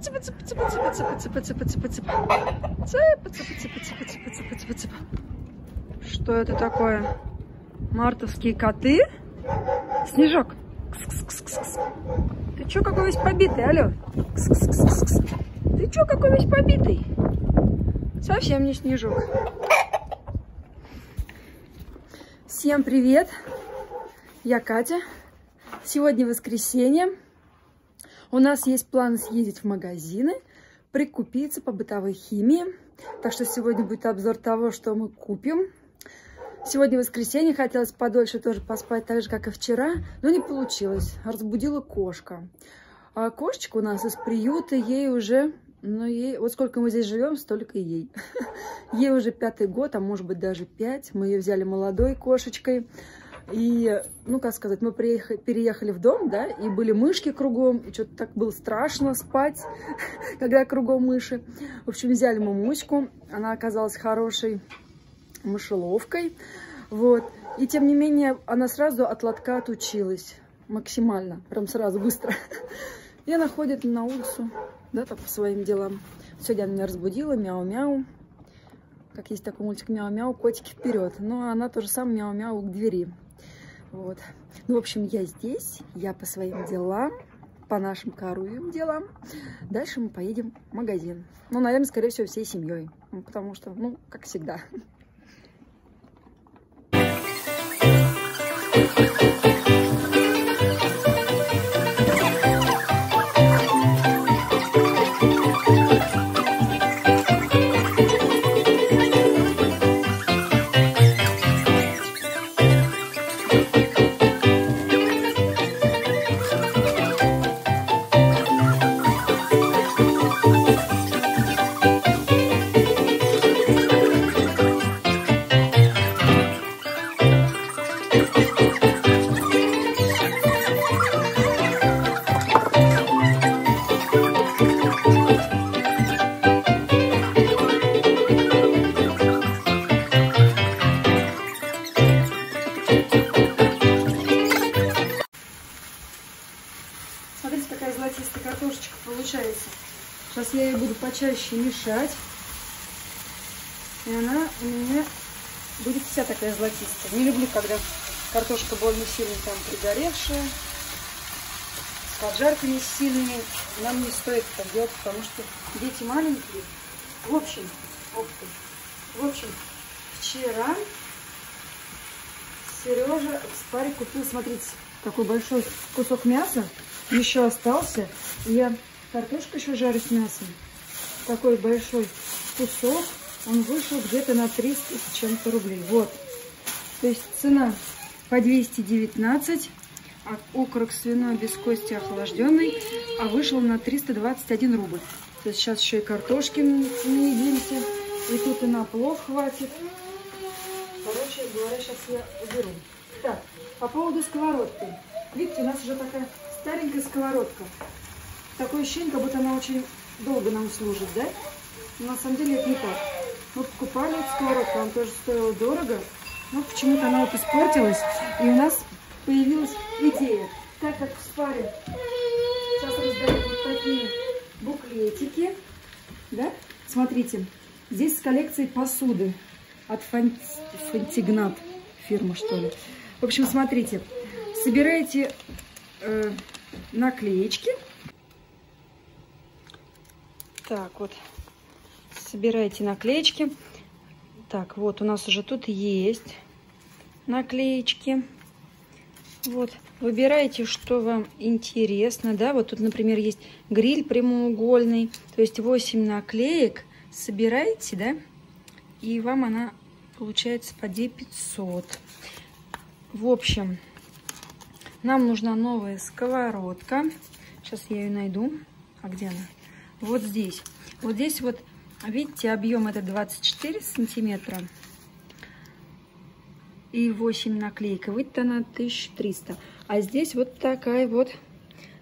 Цыпа, цыпа, цыпа, цыпа, цыпа, цыпа, цыпа, цыпа, цыпа, цыпа. Цыпа, цыпа, цыпа, цыпа, цыпа, цыпа, цыпа. Что это такое? Мартовские коты? Снежок. Кс-кс-кс-кс. Ты чё какой весь побитый, алло? Кс-кс-кс-кс. Ты чё какой весь побитый? Совсем не снежок. Всем привет! Я Катя. Сегодня воскресенье. У нас есть план съездить в магазины, прикупиться по бытовой химии. Так что сегодня будет обзор того, что мы купим. Сегодня воскресенье, хотелось подольше тоже поспать, так же, как и вчера, но не получилось. Разбудила кошка. А кошечка у нас из приюта, ей уже, ну, ей, вот сколько мы здесь живем, столько и ей. Ей уже пятый год, а может быть даже пять. Мы ее взяли молодой кошечкой. И, ну, как сказать, мы приехали, переехали в дом, да, и были мышки кругом, и что-то так было страшно спать, когда кругом мыши. В общем, взяли мы мучку, она оказалась хорошей мышеловкой, вот. И, тем не менее, она сразу от лотка отучилась, максимально, прям сразу, быстро. И она ходит на улицу, да, так по своим делам. Сегодня она меня разбудила, мяу-мяу. Как есть такой мультик мяу-мяу, котики вперед. Но она тоже сам мяу-мяу к двери. Вот. Ну, в общем, я здесь, я по своим делам, по нашим коровьим делам. Дальше мы поедем в магазин. Ну, наверное, скорее всего, всей семьей. Ну, потому что, ну, как всегда. Смотрите, золотистая картошечка получается. Сейчас я ее буду почаще мешать. И она у меня будет вся такая золотистая. Не люблю, когда картошка больно сильно там пригоревшая. С поджарками сильными. Нам не стоит так делать, потому что дети маленькие. В общем, ох. В общем, вчера Сережа в спаре купил, смотрите, такой большой кусок мяса еще остался. Я картошку еще жарю с мясом. Такой большой кусок. Он вышел где-то на 300 с чем-то рублей. Вот. То есть цена по 219. А окорок свиной без кости охлажденный. А вышел на 321 рубль. То есть сейчас еще и картошки наедимся. И тут и на плов хватит. Короче говоря, сейчас я уберу. Так, по поводу сковородки. Видите, у нас уже такая старенькая сковородка. Такое ощущение, как будто она очень долго нам служит, да? Но на самом деле это не так. Мы покупали эту сковородку, она тоже стоила дорого. Но почему-то она вот испортилась. И у нас появилась идея. Так как в спаре сейчас раздают вот такие буклетики. Да? Смотрите, здесь с коллекцией посуды от Фантигнат фирма, что ли. В общем, смотрите, собираете э, наклеечки. Так, вот, собираете наклеечки. Так, вот у нас уже тут есть наклеечки. Вот, выбираете, что вам интересно, да, вот тут, например, есть гриль прямоугольный, то есть 8 наклеек, собираете, да, и вам она получается по 500. В общем, нам нужна новая сковородка. Сейчас я ее найду. А где она? Вот здесь. Вот здесь вот, видите, объем это 24 сантиметра. И 8 наклейка. Выйдет она 1300. А здесь вот такая вот,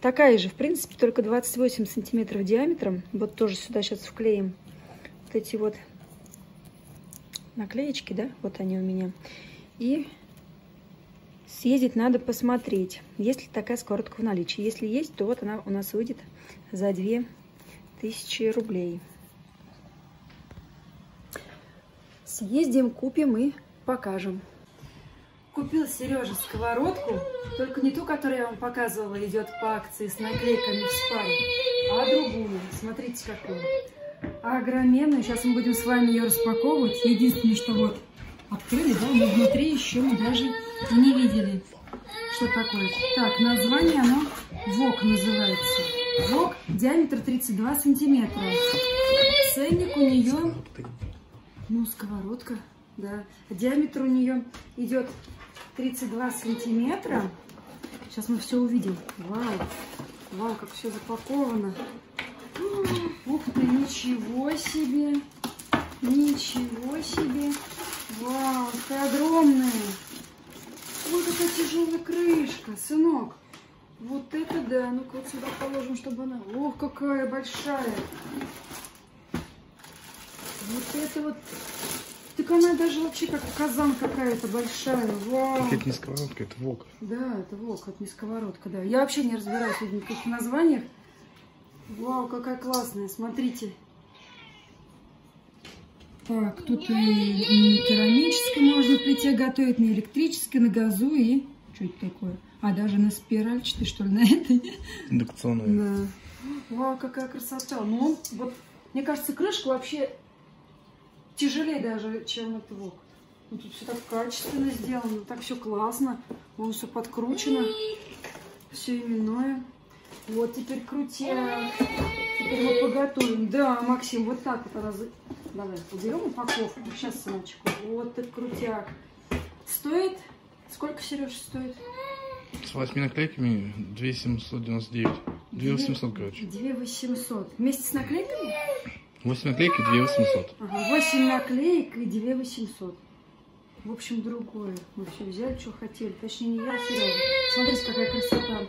такая же, в принципе, только 28 сантиметров диаметром. Вот тоже сюда сейчас вклеим вот эти вот наклеечки, да, вот они у меня. И съездить надо посмотреть, есть ли такая сковородка в наличии. Если есть, то вот она у нас выйдет за 2 тысячи рублей. Съездим, купим и покажем. Купил Сережа сковородку, только не ту, которую я вам показывала, идет по акции с наклейками в спальне, а другую. Смотрите, какую. Огроменную. Сейчас мы будем с вами ее распаковывать. Единственное, что вот открыли, да, но внутри еще мы даже не видели, что такое. Так, название оно ВОК называется. ВОК диаметр 32 сантиметра. Ценник у нее, ну, сковородка, да. Диаметр у нее идет 32 сантиметра. Сейчас мы все увидим. Вау, вау, как все запаковано. Ух ты, ничего себе! Ничего себе! Вау, какая огромная! Вот какая тяжелая крышка, сынок. Вот это да. Ну-ка вот сюда положим, чтобы она... Ох, какая большая. Вот это вот так она даже вообще как казан какая-то большая. Вау. Это не сковородка, это вок. Да, это вок, это не сковородка, да. Я вообще не разбираюсь в никаких названиях. Вау, какая классная, смотрите. Так, тут и на керамической можно плите готовить, на электрической, на газу и... Что это такое? А, даже на спиральчатой, что ли, на этой? Индукционная. Да. Вау, какая красота. Ну, вот, мне кажется, крышка вообще тяжелее даже, чем этот вок. Ну, тут все так качественно сделано, так все классно. Он все подкручено, все именное. Вот, теперь крутя. Теперь мы поготовим. Да, Максим, вот так вот она... Давай, уберем упаковку. Сейчас, сыночек. Вот так крутяк. Стоит? Сколько, Сереж, стоит? С восьми наклейками 2799. 2800, короче. 2800. Вместе с наклейками? 8 наклеек и 2 800. Ага, 8 наклеек и 2 800. В общем, другое. Мы все взяли, что хотели. Точнее, не я, а Сережа. Смотрите, какая красота.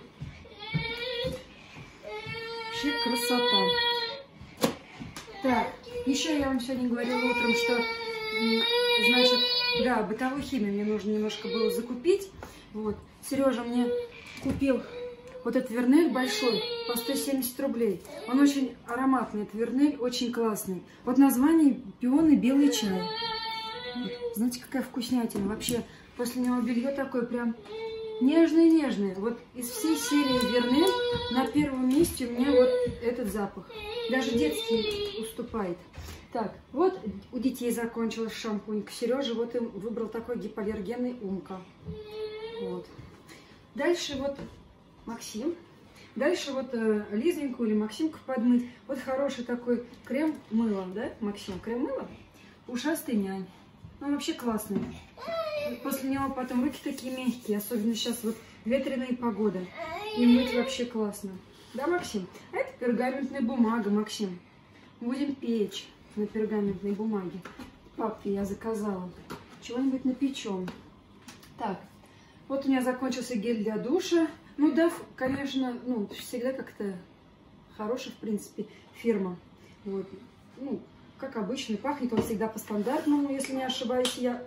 Вообще красота. Так, еще я вам сегодня говорила утром, что, значит, да, бытовую химию мне нужно немножко было закупить. Вот. Сережа мне купил вот этот вернель большой по 170 рублей. Он очень ароматный, этот вернель очень классный. Вот название пионы белый чай. Знаете, какая вкуснятина. Вообще, после него белье такое прям нежное-нежное. Вот из всей серии вернель на первом месте у меня вот этот запах. Даже детский уступает. Так, вот у детей закончилась шампунь. Сережа вот им выбрал такой гипоаллергенный умка. Вот. Дальше вот Максим. Дальше вот э, Лизоньку или Максимку подмыть. Вот хороший такой крем мыло, да, Максим? Крем мыло? Ушастый нянь. Ну, вообще классный. После него потом руки такие мягкие, особенно сейчас вот ветреная погода. И мыть вообще классно. Да, Максим? А это пергаментная бумага, Максим. Будем печь на пергаментной бумаге. Папке я заказала. Чего-нибудь напечем. Так, вот у меня закончился гель для душа. Ну, да, конечно, ну, всегда как-то хорошая, в принципе, фирма. Вот. Ну, как обычно, пахнет он всегда по стандартному, если не ошибаюсь, я...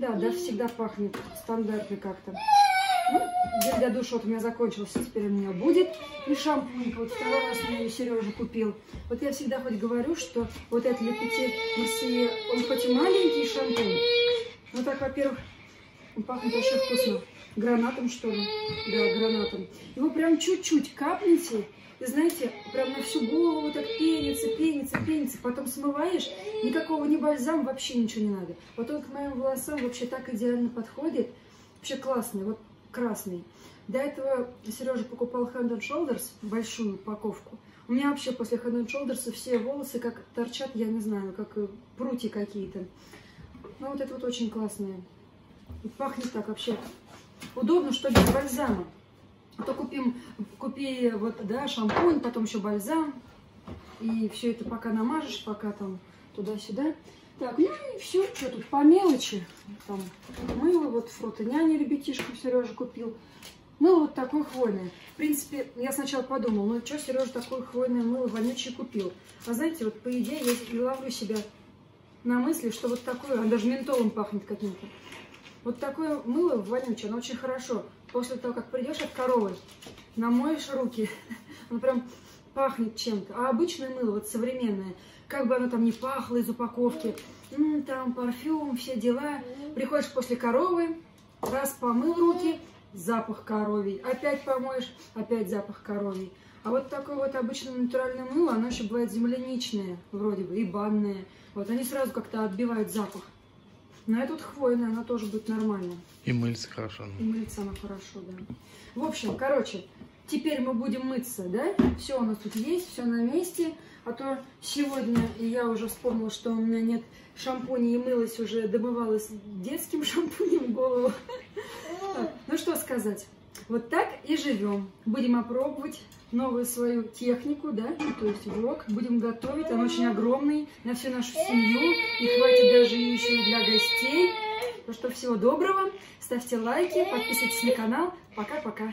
Да, да, всегда пахнет стандартно как-то. Ну, гель для душа вот у меня закончился, теперь у меня будет. И шампунь, вот второй раз мне Сережа купил. Вот я всегда хоть говорю, что вот этот Petit Mercier, он хоть и маленький шампунь, но так, во-первых, он пахнет очень вкусно. Гранатом, что ли? Да, гранатом. Его прям чуть-чуть капните, и знаете, прям на всю голову так пенится, пенится, пенится. Потом смываешь, никакого ни бальзам, вообще ничего не надо. Вот он к моим волосам вообще так идеально подходит. Вообще классный, вот красный. До этого Сережа покупал Hand and Shoulders, большую упаковку. У меня вообще после Hand and Shoulders все волосы как торчат, я не знаю, как прути какие-то. Ну вот это вот очень классное. И пахнет так вообще удобно, что без бальзама. А то купим, купи вот, да, шампунь, потом еще бальзам. И все это пока намажешь, пока там туда-сюда. Так, ну и все, что тут по мелочи. Там мыло, вот фрутоняня ребятишкам Сережа купил. Мыло вот такое хвойное. В принципе, я сначала подумал, ну что Сережа такое хвойное мыло вонючее купил. А знаете, вот по идее я ловлю себя на мысли, что вот такое, даже ментолом пахнет каким-то. Вот такое мыло вонючее, оно очень хорошо. После того, как придешь от коровы, намоешь руки, оно прям пахнет чем-то. А обычное мыло, вот современное, как бы оно там не пахло из упаковки, там парфюм, все дела. Приходишь после коровы, раз помыл руки, запах коровий. Опять помоешь, опять запах коровий. А вот такое вот обычное натуральное мыло, оно еще бывает земляничное, вроде бы, и банное. Вот они сразу как-то отбивают запах. Но это вот хвойное, оно тоже будет нормально. И мыльце хорошо. И мыться оно хорошо, да. В общем, короче, теперь мы будем мыться, да? Все у нас тут есть, все на месте. А то сегодня я уже вспомнила, что у меня нет шампуня и мылась уже, домывалась детским шампунем голову. Ну что сказать. Вот так и живем. Будем опробовать новую свою технику, да, то есть вок. Будем готовить. Он очень огромный на всю нашу семью. И хватит даже еще и для гостей. Ну что, всего доброго. Ставьте лайки, подписывайтесь на канал. Пока-пока.